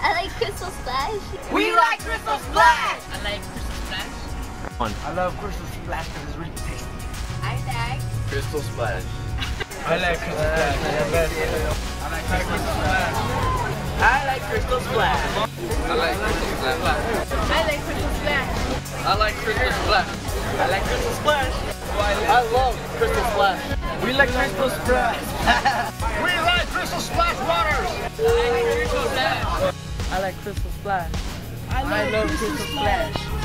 I like Crystal Splash. We like Crystal Splash! I like Crystal Splash. I love Crystal Splash because it's really tasty. I like. Crystal Splash. I like Crystal Splash. I like Crystal Splash. I like Crystal Splash. I like Crystal Splash. I like Crystal Splash. I like Crystal Splash. I like Crystal Splash. I love Crystal Splash. We like Crystal Splash. I like Crystal Splash. I love, Crystal! We love Crystal Splash.